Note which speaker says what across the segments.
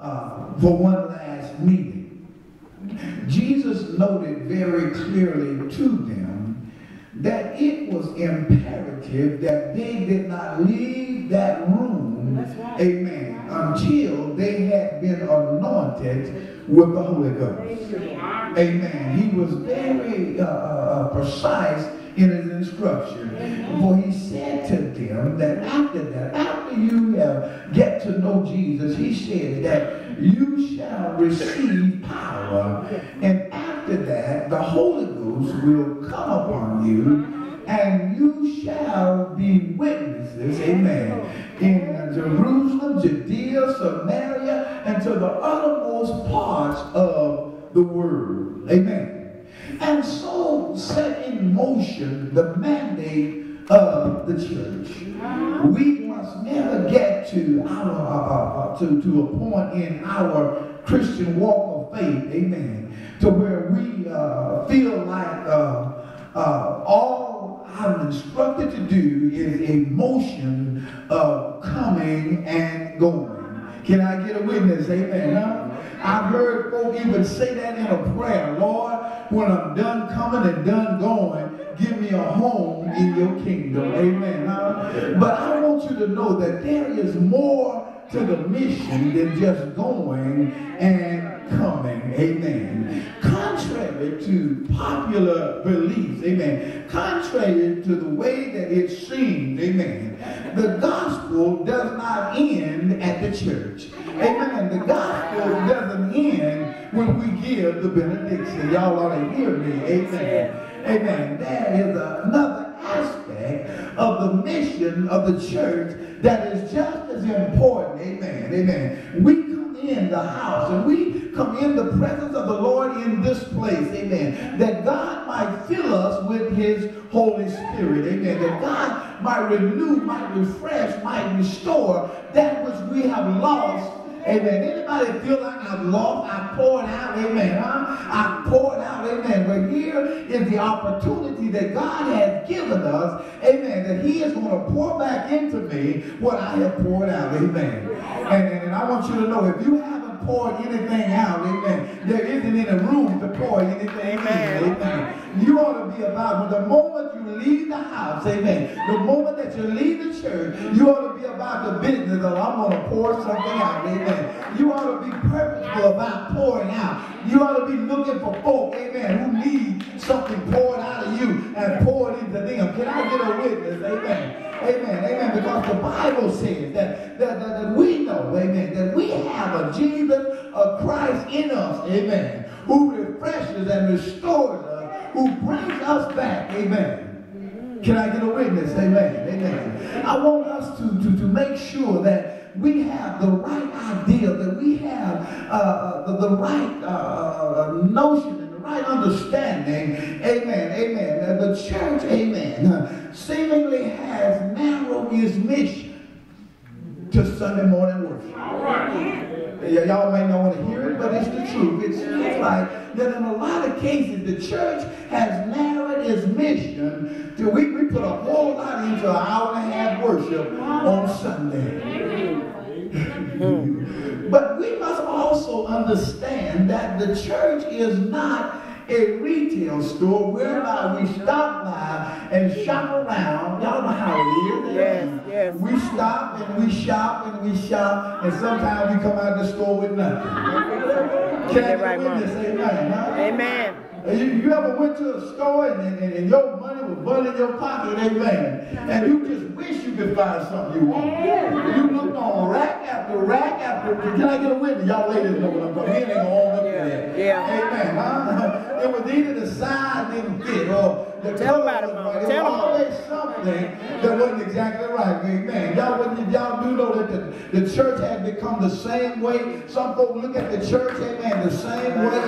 Speaker 1: uh, for one last meeting. Jesus noted very clearly to them that it was imperative that they did not leave that room, right. amen, until they had been anointed with the Holy Ghost. Amen. He was very uh, uh, precise in his instruction. For he said to them that after that, after you have get to know Jesus, he said that you shall receive power. And after that, the Holy Ghost will come upon you and you shall be witnesses, amen, in Jerusalem, Judea, Samaria, and to the uttermost parts of the world. Amen and so set in motion the mandate of the church. We must never get to our uh, uh, to, to a point in our Christian walk of faith, amen, to where we uh, feel like uh, uh, all I'm instructed to do is a motion of coming and going. Can I get a witness? Amen. Huh? I've heard folk even say that in a prayer. Lord, when I'm done coming and done going, give me a home in your kingdom. Amen. Huh? But I want you to know that there is more to the mission than just going and coming. Amen. Contrary to popular beliefs, amen. Contrary to the way that it seems, amen. The gospel does not end at the church. Amen. The gospel doesn't end when we give the benediction. Y'all ought to hear me. Amen. Amen. There is another aspect of the mission of the church that is just as important. Amen. Amen. We come in the house and we come in the presence of the Lord in this place. Amen. That God might fill us with his Holy Spirit. Amen. That God might renew, might refresh, might restore that which we have lost Amen. Anybody feel like I've lost? I poured out. Amen. Huh? I poured out. Amen. But here is the opportunity that God has given us. Amen. That he is going to pour back into me what I have poured out. Amen. And, and, I want you to know if you haven't poured anything out, amen, there isn't any room to pour anything amen. in. Amen. You ought to be about when the moment you leave the house, amen, the moment that you leave the church, you ought to be about the business of I'm going to pour something out, amen. You ought to be purposeful about pouring out. You ought to be looking for folk, amen, who need something poured out of you and poured them. Can I get a witness? Amen. Amen. Amen. Because the Bible says that, that, that, that we know, amen, that we have a Jesus, a Christ in us, amen, who refreshes and restores us who brings us back. Amen. Can I get a witness? Amen. Amen. I want us to, to, to make sure that we have the right idea, that we have uh, uh the, the right uh, uh, notion and the right understanding. Amen. Amen. That the church, amen, uh, seemingly has narrowed its mission to Sunday morning worship. All right. Y'all may not want to hear it, but it's the truth. It seems like that in a lot of cases the church has narrowed its mission uh, to we, we put a whole lot into an hour and a half worship on Sunday. Hmm. but we must also understand that the church is not a retail store whereby we stop by and shop around. Y'all know how it is. Yes, yes. We stop and we shop and we shop, and sometimes we come out of the store with nothing. Can I right, witness? Amen. Huh? Amen. You, you ever went to a store and, and, and your money was butt in your pocket, amen, and you just wish you could find something you want. You looked on rack after rack after, can I get a witness? Y'all ladies know what I'm talking about. Men ain't gonna own up to that. Yeah. Amen. Huh? It was either the size didn't fit or the Tell color was right. It was always something that wasn't exactly right. Amen. Y'all, y'all do know that the, the church had become the same way. Some folks look at the church, amen, the same way,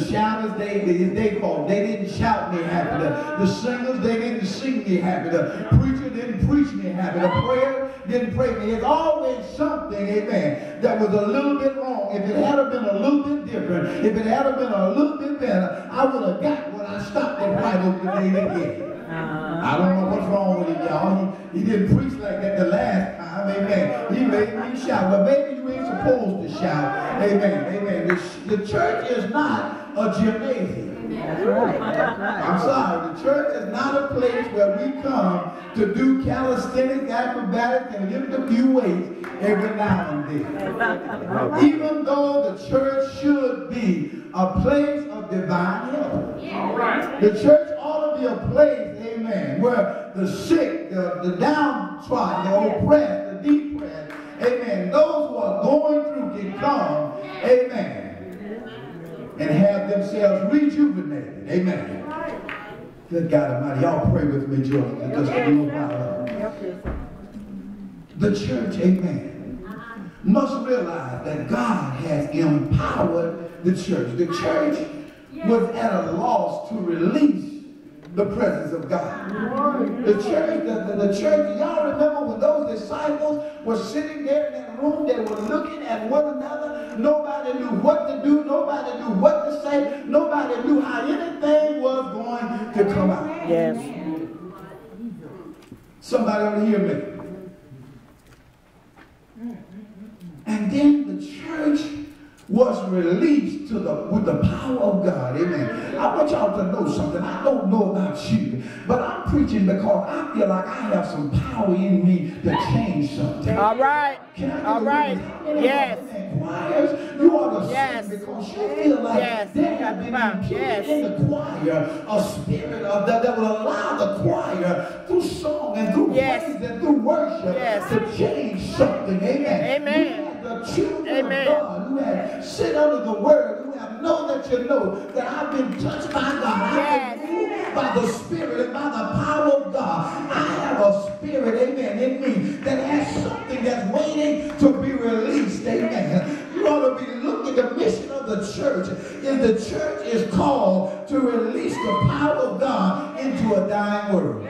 Speaker 1: the, the shouters, they, they, they called. They didn't shout me happy. The, the singers, they didn't sing me happy. The preacher didn't preach me happy. The prayer didn't pray me. It's always something, amen, that was a little bit wrong. If it had been a little bit different, if it had been a little bit better, I would have got what I stopped at White Oak today to get. Uh-huh. I don't know what's wrong with it, y'all. He, he didn't preach like that the last. Amen. He made me shout. But maybe you ain't supposed to shout. Amen. Amen. The, the church is not a gymnasium. That's right. That's right. I'm sorry. The church is not a place where we come to do calisthenics, acrobatics, and lift a few weights every now and then. Even though the church should be a place of divine help. The church ought to be a place, amen, where the sick, the, the downtrodden, the oppressed, amen, those who are going through can come, amen, and have themselves rejuvenated. Amen. Good God Almighty. Y'all pray with me, children. Just a little while. The church, amen, must realize that God has empowered the church. The church was at a loss to release the presence of God. The church, the, the, the church, y'all remember when those disciples were sitting there in that room, they were looking at one another. Nobody knew what to do. Nobody knew what to say. Nobody knew how anything was going to come out.
Speaker 2: Yes.
Speaker 1: Somebody ought to hear me. And then the church was released to the with the power of God. Amen. I want y'all to know something. I don't know about you, but I'm preaching because I feel like I have some power in me to change something.
Speaker 2: All right. All right. Yes.
Speaker 1: Choirs, you ought to
Speaker 2: yes.
Speaker 1: because you feel like
Speaker 2: yes.
Speaker 1: there have been
Speaker 2: yes.
Speaker 1: in the choir a spirit of that that will allow the choir through song and through
Speaker 2: yes.
Speaker 1: praise and through worship
Speaker 2: yes.
Speaker 1: to change something. Amen.
Speaker 2: Amen
Speaker 1: the children Amen. of God who have sit under the word, have that you know that I've been touched by God. Yes. I've been moved by the Spirit and by the power of God. I have a spirit, amen, in me that has something that's waiting to be released. Amen. You ought to be looking the mission of the church. If the church is called to release the power of God into a dying world.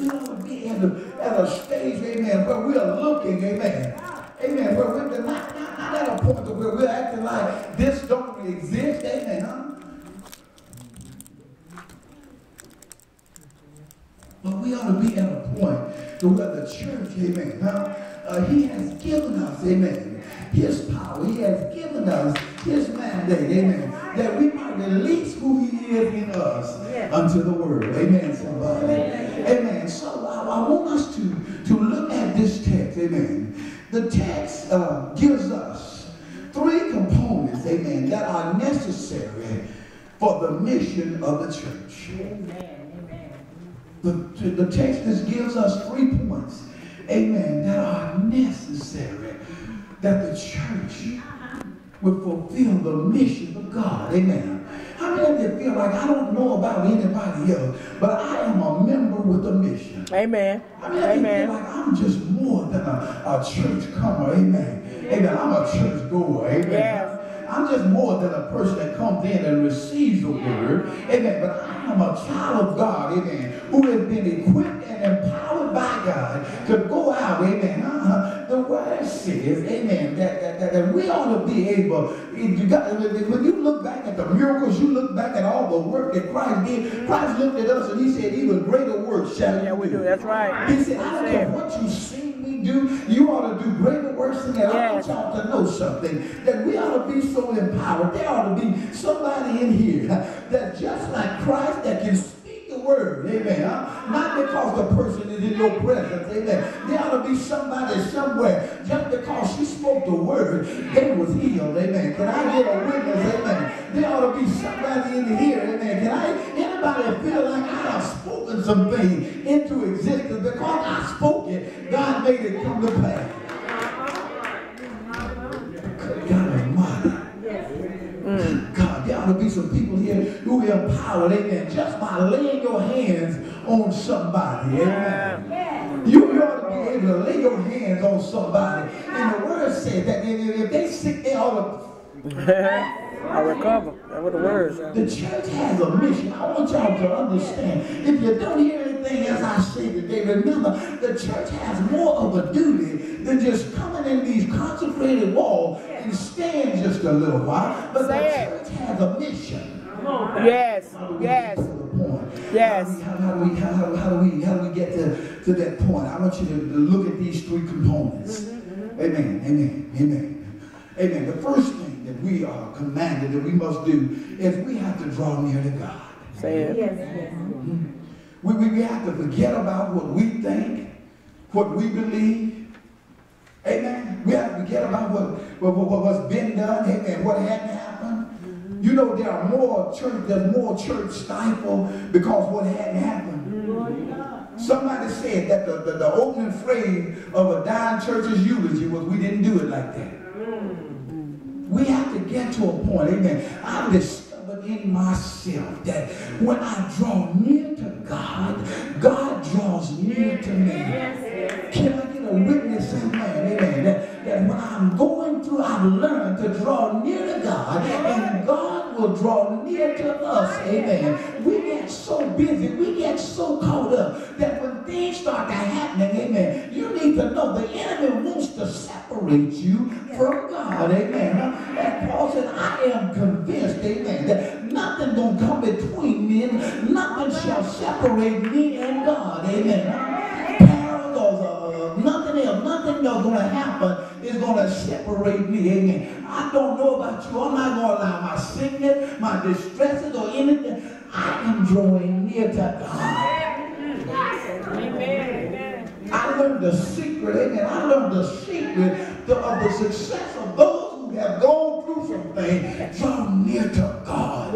Speaker 1: We ought to be in the at a stage, amen, where we are looking, amen. Amen. Where we're not, not, not at a point to where we're acting like this don't exist, amen, huh? But we ought to be at a point to where the church, amen, huh? Uh, he has given us, amen, his power. He has given us his mandate, amen, that we might release who he is in us yes. unto the world. Amen, somebody. Amen. amen. So I, I, want us to, to look at this text, amen. The text uh, gives us three components, amen, that are necessary for the mission of the church. Amen. The, the text gives us three points, amen, that are necessary that the church will fulfill the mission of God. Amen. How many of you feel like I don't know about anybody else, but I am a member with a mission?
Speaker 2: Amen.
Speaker 1: I mean, I
Speaker 2: Amen.
Speaker 1: feel like I'm just more than a, a church comer. Amen. Amen. I'm a church goer. Amen.
Speaker 2: Yes.
Speaker 1: I'm just more than a person that comes in and receives the word. Amen. But I am a child of God. Amen. Who has been equipped and empowered by God to go out. Amen. Uh-huh. The word says, amen, that, that, that, that, we ought to be able, you got, when you look back at the miracles, you look back at all the work that Christ did. Mm-hmm. Christ looked at us and he said, even greater works shall
Speaker 2: yeah, we do. That's right.
Speaker 1: He said, I don't care what you see me do, you ought to do greater works than that. Yes. I want y'all to know something. That we ought to be so empowered. There ought to be somebody in here that just like Christ that can word. Amen. Not because the person is in your presence. Amen. There ought to be somebody somewhere just because she spoke the word, they was healed. Amen. Can I get a witness? Amen. There ought to be somebody in here. Amen. Can I anybody feel like I have spoken some things into existence because I spoke who are amen, just by laying your hands on somebody, amen. You, you ought to be able to lay your hands on somebody. And the word said that if they sick, they ought
Speaker 2: to I recover. That's what the word says.
Speaker 1: The church has a mission. I want y'all to understand. If you don't hear anything as I say today, remember the church has more of a duty than just coming in these consecrated walls and stand just a little while. But say the church has a mission.
Speaker 2: Yes, yes. Yes.
Speaker 1: How do we, how, how, how, how do we, how do we get to, to that point? I want you to look at these three components. Mm-hmm, mm-hmm. Amen, amen, amen. Amen. The first thing that we are commanded that we must do is we have to draw near to God.
Speaker 2: Say it.
Speaker 3: Yes, yes. Mm-hmm.
Speaker 1: We, we, we have to forget about what we think, what we believe. Amen. We have to forget about what, what, what, what's been done. Amen. What hadn't happened. You know, there are more church, there's more church stifled because what hadn't happened. Somebody said that the, the, the opening phrase of a dying church's eulogy was, we didn't do it like that. We have to get to a point, amen. I've discovered in myself that when I draw near God, God draws near to me. Can I get a witness, amen, amen, that, that when I'm going through, I've learned to draw near to God, and God will draw near to us, amen. We get so busy, we get so caught up that when things start to happen, amen, you need to know the enemy wants to separate you from God, amen. And Paul said, I am convinced, amen, that nothing gonna come between me and nothing shall separate me and God, amen. Parables, uh, nothing else, nothing else gonna happen is gonna separate me, amen. I don't know about you, I'm not gonna allow my sickness, my distresses, or anything. I am drawing near to God. Amen. I learned the secret, amen. I learned the secret of the success of those who have gone through some things. Draw near to God.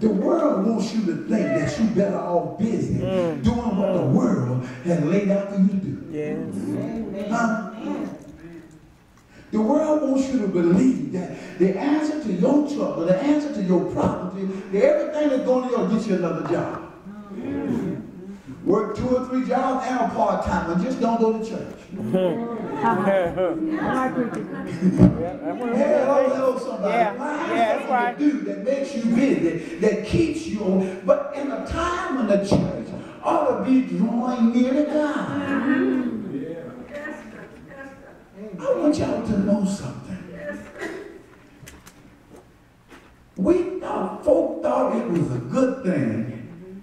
Speaker 1: The world wants you to think that you better off busy mm. doing what the world has laid out for you to do.
Speaker 2: Yes.
Speaker 1: Huh? The world wants you to believe that the answer to your trouble, the answer to your problem, that everything that's going on is get you another job. Work two or three jobs and a part-time and just don't go to church.
Speaker 2: yeah, that one-
Speaker 1: Hello, hello, somebody.
Speaker 2: Yeah,
Speaker 1: Find
Speaker 2: yeah, that's
Speaker 1: something
Speaker 2: right.
Speaker 1: to do that makes you busy, that keeps you on. But in a time when the church ought to be drawing near to God. I want y'all to know something. We thought, folk thought it was a good thing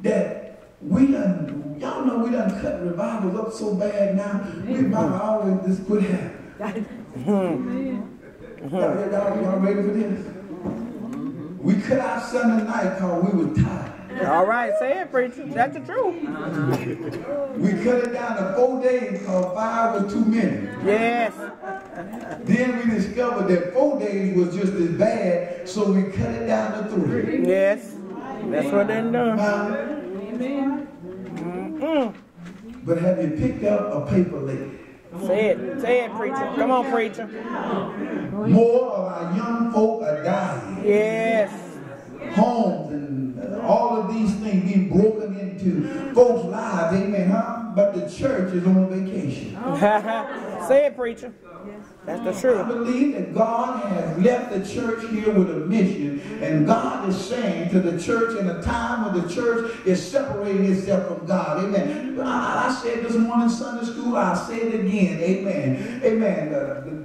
Speaker 1: that we done, y'all know we done cut revivals up so bad now, we might always just quit having. Y'all, y'all, y'all ready for this? We cut out Sunday night because we were tired.
Speaker 2: All right, say it, preacher. That's the truth.
Speaker 1: We cut it down to four days because five was too many.
Speaker 2: Yes.
Speaker 1: Then we discovered that four days was just as bad, so we cut it down to three.
Speaker 2: Yes. That's what they done.
Speaker 1: Now,
Speaker 2: Mm-mm.
Speaker 1: but have you picked up a paper lately?
Speaker 2: Say it. Say it, preacher. Come on, preacher.
Speaker 1: More of our young folk are dying.
Speaker 2: Yes.
Speaker 1: Homes and uh, all of these things being broken into folks' lives, amen, huh? But the church is on vacation.
Speaker 2: say it, preacher. That's the truth.
Speaker 1: I believe that God has left the church here with a mission, and God is saying to the church in a time when the church is separating itself from God. Amen. I, I said this morning in Sunday school, I'll say it again. Amen. Amen. Uh,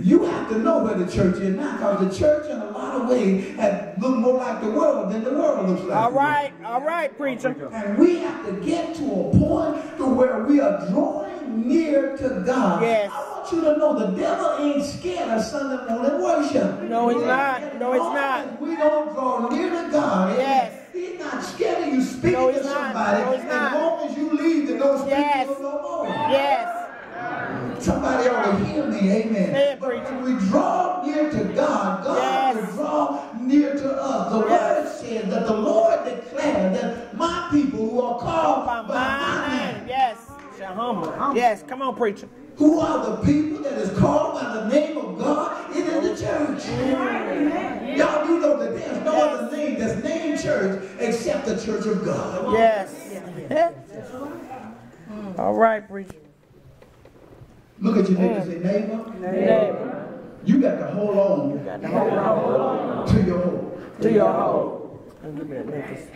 Speaker 1: you have to know where the church is now, because the church, in a of has looked more like the world than the world looks like.
Speaker 2: All right. All right, preacher.
Speaker 1: And we have to get to a point to where we are drawing near to God.
Speaker 2: Yes.
Speaker 1: I want you to know the devil ain't scared of Sunday morning worship.
Speaker 2: No, he's not. No, he's not.
Speaker 1: We don't draw near to God.
Speaker 2: Yes.
Speaker 1: He's not scared of you speaking
Speaker 2: No,
Speaker 1: to somebody.
Speaker 2: No, he's not.
Speaker 1: As long as you leave, they don't speak
Speaker 2: Yes.
Speaker 1: to no more.
Speaker 2: Yes.
Speaker 1: Somebody ought to hear me, amen.
Speaker 2: Say
Speaker 1: but when we draw near to God, God
Speaker 2: Yes.
Speaker 1: will draw near to us. The
Speaker 2: Yes.
Speaker 1: word says that the Lord declared that my people who are called
Speaker 2: By
Speaker 1: by my name,
Speaker 2: mine. Yes. Shall humble. Yes. Come on, preacher.
Speaker 1: who are the people that is called by the name of God, it is the church. Amen. Y'all do know that there's no
Speaker 2: Yes.
Speaker 1: other name that's named church except the church of God.
Speaker 2: Yes. All right, preacher.
Speaker 1: Look at your neighbor and say, neighbor,
Speaker 2: Neighbor.
Speaker 1: you got to hold on
Speaker 2: Got to hold on
Speaker 1: to your hope.
Speaker 2: to your hope. Give me that necklace.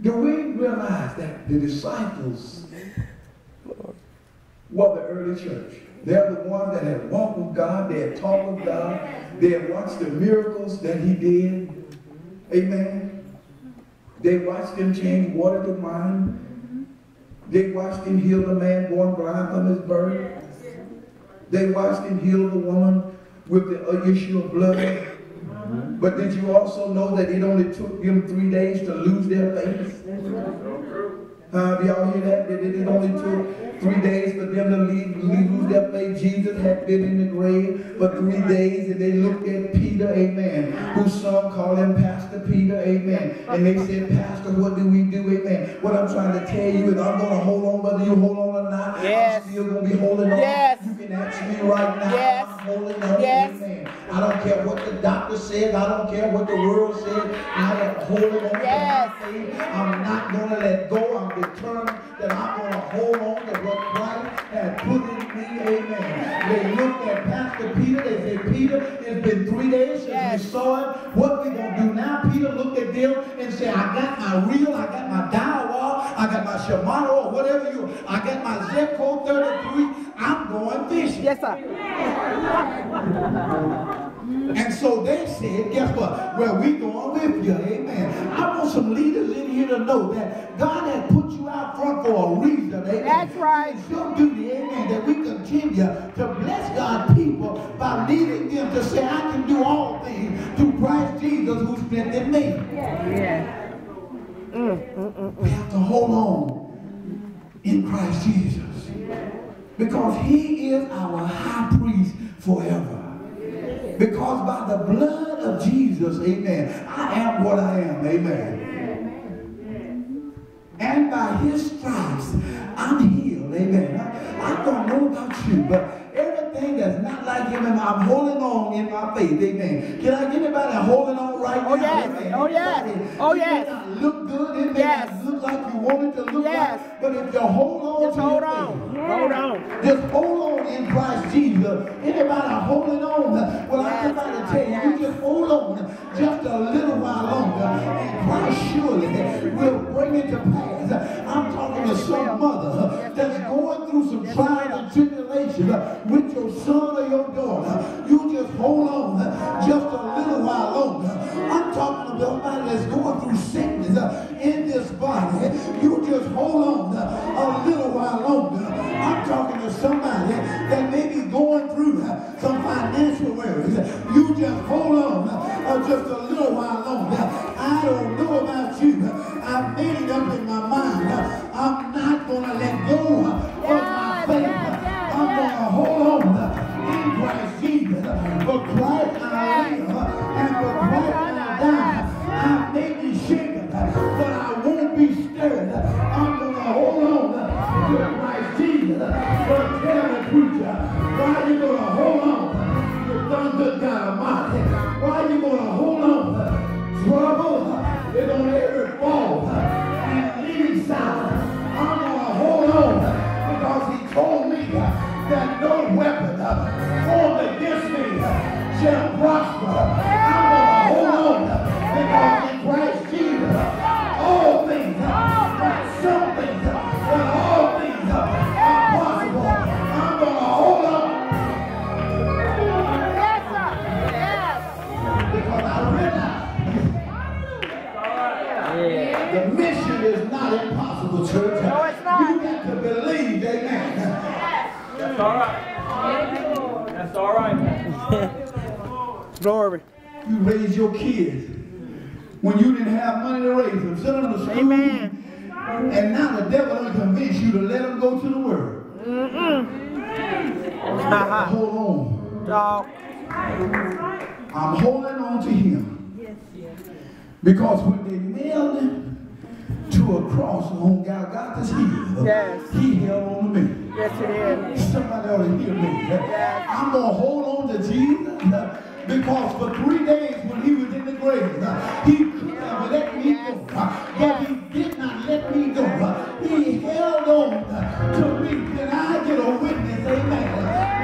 Speaker 1: Do we realize that the disciples were the early church? They're the ones that had walked with God, they had talked with God, they had watched the miracles that he did. Amen. They watched him change water to wine. They watched him heal the man born blind from his birth. They watched him heal the woman with the uh, issue of blood. But did you also know that it only took them three days to lose their faith? Uh, y'all hear that? It, it only took three days for them to leave, lose their faith. Jesus had been in the grave for three days, and they looked at Peter, amen, whose son called him Pastor Peter, amen. And they said, Pastor, what do we do, amen? What I'm trying to tell you is I'm going to hold on, whether you hold on or not.
Speaker 2: Yes.
Speaker 1: I'm still going to be holding on.
Speaker 2: Yes.
Speaker 1: You can ask me right now.
Speaker 2: Yes.
Speaker 1: I'm holding on,
Speaker 2: Yes.
Speaker 1: amen. I don't care what the doctor says. I don't care what the world says. I am holding on
Speaker 2: Yes.
Speaker 1: to my faith. I'm not going to let go. I'm determined that I'm going to hold on to what Christ has put in me. Amen. They looked at Pastor Peter. They said, Peter, it's been three days since
Speaker 2: Yes.
Speaker 1: we saw him. What we going to do now? Peter looked at them and said, I got my reel. I got my dial wall. I got my Shimano or whatever you, I got my Zebco 33. I'm going fishing.
Speaker 2: Yes, sir.
Speaker 1: And so they said, guess what? Well, we going with you. Amen. I want some leaders in here to know that God has put you out front for a reason. Amen.
Speaker 2: That's right.
Speaker 1: It's your duty, amen, that we continue to bless God's people by leading them to say, I can do all things through Christ Jesus who strengthened me.
Speaker 2: Yeah.
Speaker 1: Mm, mm, mm, we have to hold on in Christ Jesus. Because he is our high priest forever. Because by the blood of Jesus, amen, I am what I am, amen. And by his stripes, I'm healed, amen. I, I don't know about you, but everything that's not like him, and I'm holding on in my faith, amen. Can I get anybody holding on right
Speaker 2: Oh,
Speaker 1: now?
Speaker 2: yes.
Speaker 1: amen?
Speaker 2: Oh, yes. Oh,
Speaker 1: it may
Speaker 2: yes.
Speaker 1: not look good, it may
Speaker 2: Yes.
Speaker 1: not look like you want it to look
Speaker 2: Yes.
Speaker 1: like, but if you hold on
Speaker 2: Just
Speaker 1: to
Speaker 2: hold on.
Speaker 1: faith,
Speaker 2: Hold on.
Speaker 1: just hold on in Christ Jesus. Anybody holding on? Well,
Speaker 2: Yes,
Speaker 1: am about to tell you,
Speaker 2: yes.
Speaker 1: you just hold on just a little while longer, and Christ surely will bring it to pass. I'm talking to some mother Preacher, why you going to hold didn't have money to raise them. To school.
Speaker 2: Amen.
Speaker 1: And now the devil done convince you to let them go to the world.
Speaker 2: Haha.
Speaker 1: Hold on.
Speaker 2: Dog.
Speaker 1: I'm holding on to him. Because when they nailed him to a cross on Golgotha's heel,
Speaker 2: Yes.
Speaker 1: he held on to me.
Speaker 2: Yes, it is.
Speaker 1: Somebody ought to hear me. I'm going to hold on to Jesus because for three days when he was in the grave, he let me go. But he did not let me go. He held on to me. Can I get a witness? Amen.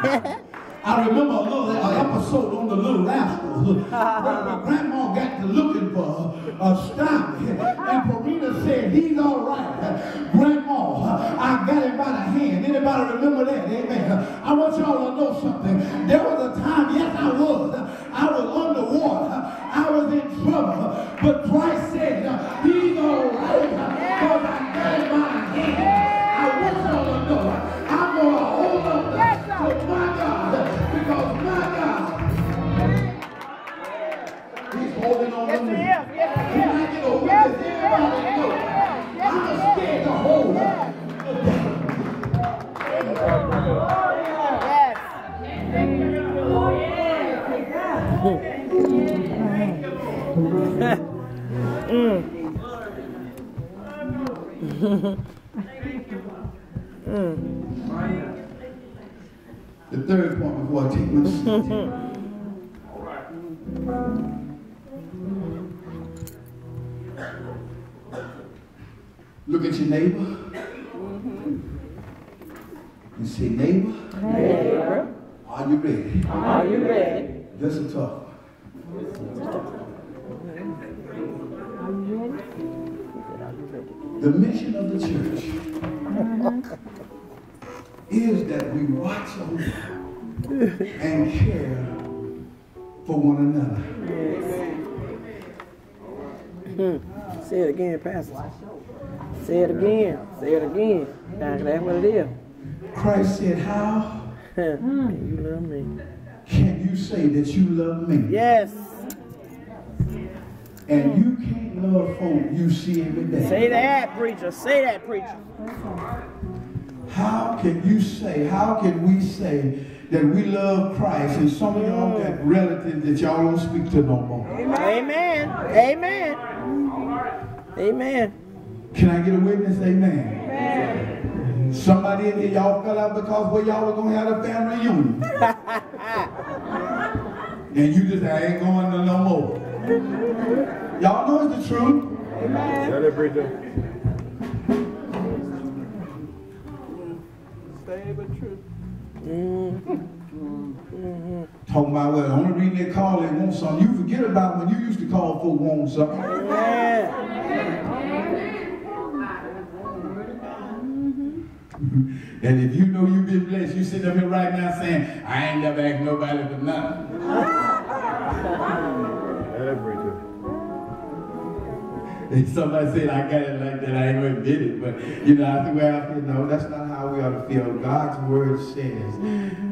Speaker 1: I remember a little episode on the Little Rascals where, Grandma got to looking for a stop, and Farina said, "He's all right." Grandma, I got him by the hand. Anybody remember that? Amen. I want y'all to know something. There was a time, yes, I was. I was underwater. I was in trouble, but Christ The third point before I take my seat. Look at your neighbor mm-hmm. and say, neighbor,
Speaker 2: Neighbor,
Speaker 1: are you ready?
Speaker 2: are you ready?
Speaker 1: This is tough. The mission of the church is that we watch over and care for one another. Hmm.
Speaker 2: Say it again, Pastor. Say it again. Say it again. That's what it is.
Speaker 1: Christ said, How
Speaker 2: you love me.
Speaker 1: You say that you love me?
Speaker 2: Yes.
Speaker 1: And you can't love folk you see every day.
Speaker 2: Say that, preacher. Say that, preacher.
Speaker 1: How can you say, how can we say that we love Christ and some of y'all got mm. relatives that y'all don't speak to no more?
Speaker 2: Amen. Amen. Amen.
Speaker 1: Can I get a witness? Amen. Somebody in here, y'all fell out because well, y'all were going to have a family reunion. and you just I ain't going to no more. Y'all know it's the truth.
Speaker 3: Tell it, preacher. Stay but true. Mm-hmm.
Speaker 1: Talking about well, the only reason they call they want something. You forget about when you used to call folk want something.
Speaker 2: Amen. Mm-hmm.
Speaker 1: And if you know you've been blessed, you sit up here right now saying, I ain't never asked nobody for nothing. And somebody said, I got it like that, I ain't gonna it. But, you know, I think, well, I feel, no, that's not how we ought to feel. God's word says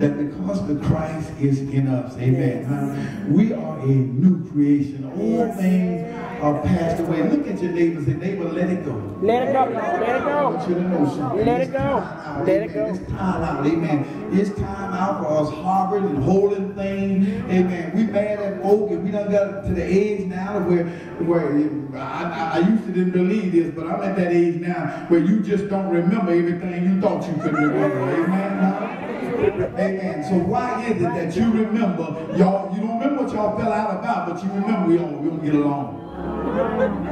Speaker 1: that because the Christ is in us, amen, huh, we are a new creation. All things are passed away. Look at your neighbors and say, neighbor, let it go.
Speaker 2: Let it go. Let it
Speaker 1: I
Speaker 2: go.
Speaker 1: want you to know something.
Speaker 2: Let it go.
Speaker 1: time out,
Speaker 2: Let it go.
Speaker 1: It's time out, amen. It's time out for us harboring and holding things, amen. We mad at folk and we done got to the age now where, where I, I, I used to didn't believe this, but I'm at that age now where you just don't remember everything you thought you could remember, amen. Amen. So why is it that you remember y'all? You don't remember what y'all fell out about, but you remember we don't we don't get along.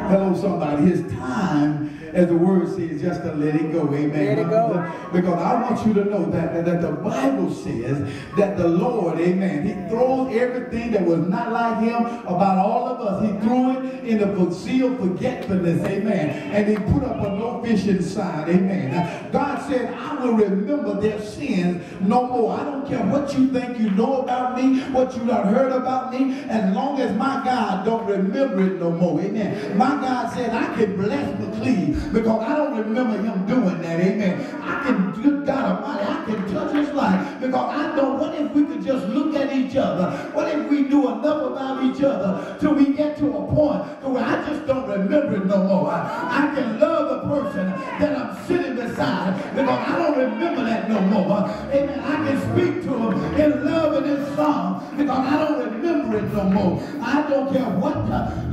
Speaker 1: Hello, somebody. his time, as the word says, just to let it go. Amen.
Speaker 2: Let it go.
Speaker 1: Because I want you to know that, that, that the Bible says that the Lord, amen, he throws everything that was not like him about all of us. He threw it in the sea of forgetfulness. Amen. And he put up a no fishing sign. Amen. God said, I will remember their sins no more. I don't care what you think you know about me, what you done heard about me, as long as my God don't remember it no more. Amen. My God said, I can bless McCleave because I don't remember him doing that. Amen. I can, good God Almighty, I can touch his life because I know what if we could just look at each other? What if we knew enough about each other till we get to a point where I just don't remember it no more? I, I can love the person that I'm sitting beside because I don't remember that no more. Amen. I can speak to him in love and in song because I don't remember it no more. I don't care what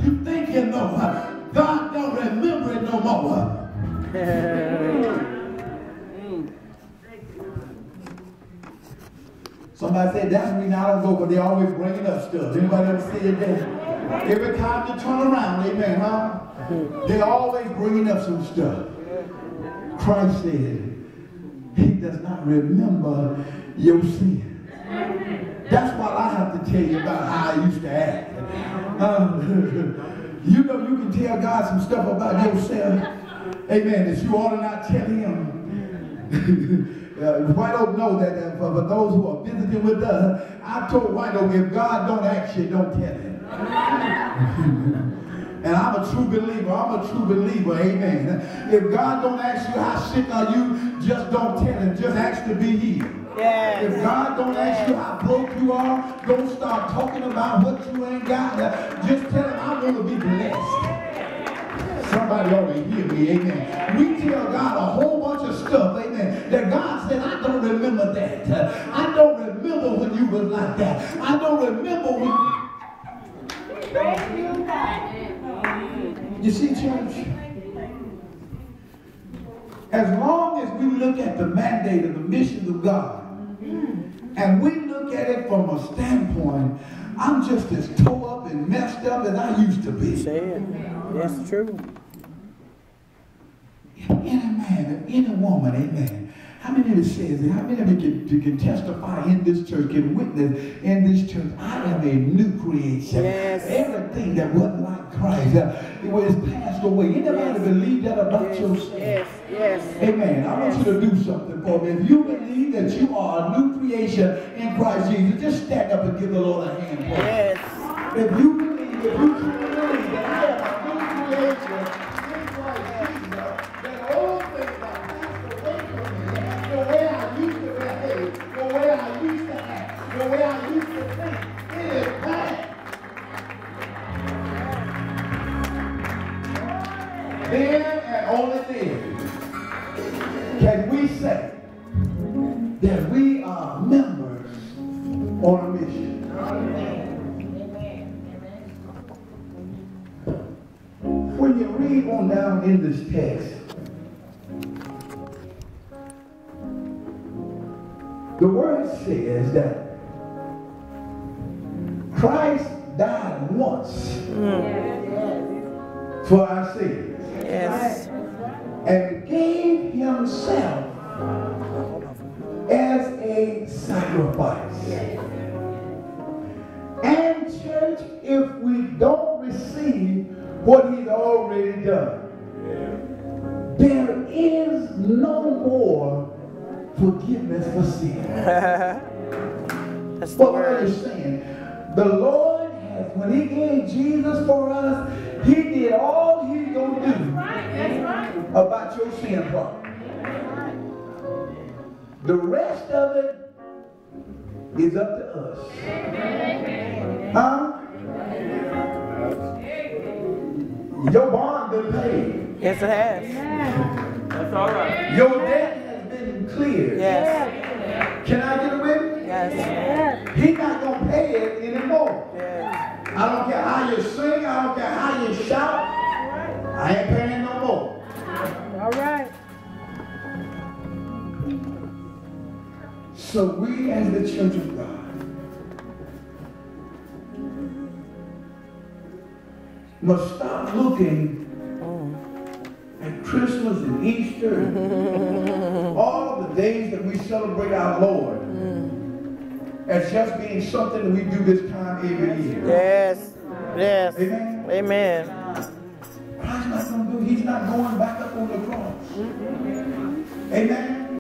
Speaker 1: you think you know. God no more. Somebody said that's the reason I don't go, but they always bringing up stuff. Anybody ever see it? Every time you turn around, amen, huh? They always bringing up some stuff. Christ said, he does not remember your sin. That's what I have to tell you about how I used to act. Uh, you know you can tell God some stuff about yourself. Amen. That you ought to not tell him. uh, White Oak know that uh, for, for those who are visiting with us, I told White Oak, if God don't ask you, don't tell him. And I'm a true believer. I'm a true believer. Amen. If God don't ask you how sick are you, just don't tell him. Just ask to be healed.
Speaker 2: Yes.
Speaker 1: If God don't ask you how broke you are, don't start talking about what you ain't got. Just tell him I want to be blessed. Somebody ought to hear me, amen. We tell God a whole bunch of stuff, amen, that God said, I don't remember that. I don't remember when you was like that. I don't remember when... Thank you God. You see, church? As long as we look at the mandate and the mission of God, Hmm. and we look at it from a standpoint, I'm just as tore up and messed up as I used to be.
Speaker 2: Say it. That's true.
Speaker 1: Any man any woman, amen. How many of you says it? How many of you can, can testify in this church, can witness in this church? I am a new creation.
Speaker 2: Yes.
Speaker 1: Everything that wasn't like Christ, uh, it was passed away. Anybody
Speaker 2: Yes.
Speaker 1: believe that about
Speaker 2: Yes.
Speaker 1: yourself?
Speaker 2: Yes. Yes.
Speaker 1: Amen. I want you to do something for me. If you believe that you are a new creation in Christ Jesus, just stand up and give the Lord a hand for.
Speaker 2: Yes.
Speaker 1: If you believe, if you truly believe that I am a new creation in this text, the word says that Christ died once for our sins
Speaker 2: Yes.
Speaker 1: and gave himself as a sacrifice. And church, if we don't receive what he's already done, forgiveness for sin.
Speaker 2: That's the
Speaker 1: What are you saying? The Lord has, when he gave Jesus for us, he did all he's going to do about your sin problem. The rest of it is up to us. Huh? Your bond been paid.
Speaker 2: Yes, it has.
Speaker 3: That's all right.
Speaker 1: Your debt has been cleared.
Speaker 2: Yes.
Speaker 1: He's not going to pay it anymore.
Speaker 2: Yes.
Speaker 1: I don't care how you sing, I don't care how you shout. I ain't paying no more.
Speaker 4: All right.
Speaker 1: So we as the church of God must stop looking mm. at Christmas and Easter and all the days that we celebrate our Lord as just being something we do this time every year.
Speaker 2: Yes. Yes.
Speaker 1: Amen.
Speaker 2: Amen.
Speaker 1: Christ's not going to do, he's not going back up on the cross. Amen.